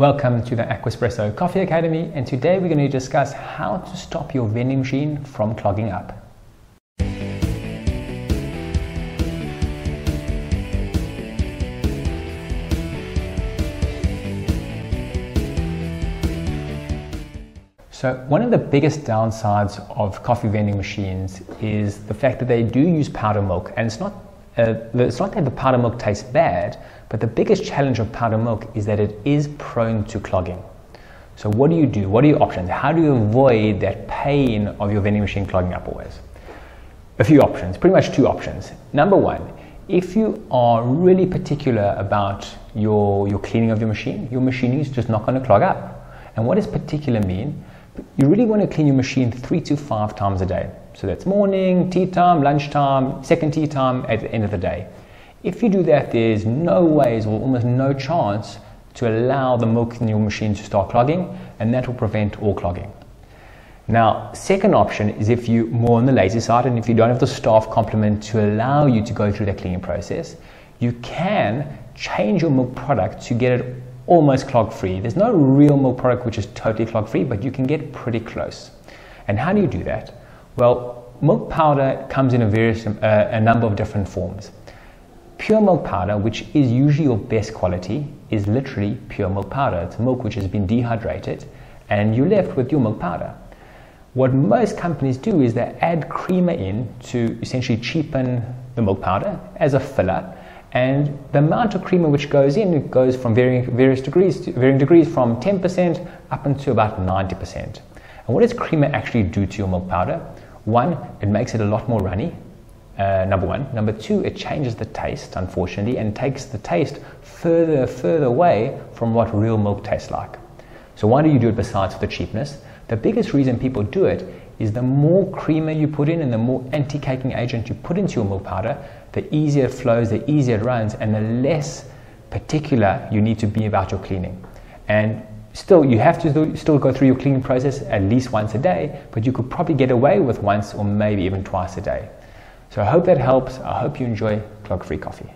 Welcome to the Aquaspresso Coffee Academy and today we're going to discuss how to stop your vending machine from clogging up. So one of the biggest downsides of coffee vending machines is the fact that they do use powder milk and it's not uh, it's not that the powder milk tastes bad, but the biggest challenge of powder milk is that it is prone to clogging. So what do you do? What are your options? How do you avoid that pain of your vending machine clogging up always? A few options, pretty much two options. Number one, if you are really particular about your, your cleaning of your machine, your machine is just not going to clog up. And what does particular mean? You really want to clean your machine three to five times a day. So that's morning, tea time, lunchtime, second tea time at the end of the day. If you do that, there's no ways or almost no chance to allow the milk in your machine to start clogging, and that will prevent all clogging. Now, second option is if you're more on the lazy side and if you don't have the staff complement to allow you to go through that cleaning process, you can change your milk product to get it almost clog free. There's no real milk product which is totally clog free, but you can get pretty close. And how do you do that? Well, milk powder comes in a, various, uh, a number of different forms. Pure milk powder, which is usually your best quality, is literally pure milk powder. It's milk which has been dehydrated, and you're left with your milk powder. What most companies do is they add creamer in to essentially cheapen the milk powder as a filler, and the amount of creamer which goes in goes from varying various degrees, varying degrees from 10% up into about 90%. And what does creamer actually do to your milk powder? One, it makes it a lot more runny. Uh, number one. Number two, it changes the taste, unfortunately, and takes the taste further, further away from what real milk tastes like. So why do you do it besides for the cheapness? The biggest reason people do it is the more creamer you put in and the more anti-caking agent you put into your milk powder, the easier it flows, the easier it runs, and the less particular you need to be about your cleaning. And still you have to do, still go through your cleaning process at least once a day, but you could probably get away with once or maybe even twice a day. So I hope that helps. I hope you enjoy clog free coffee.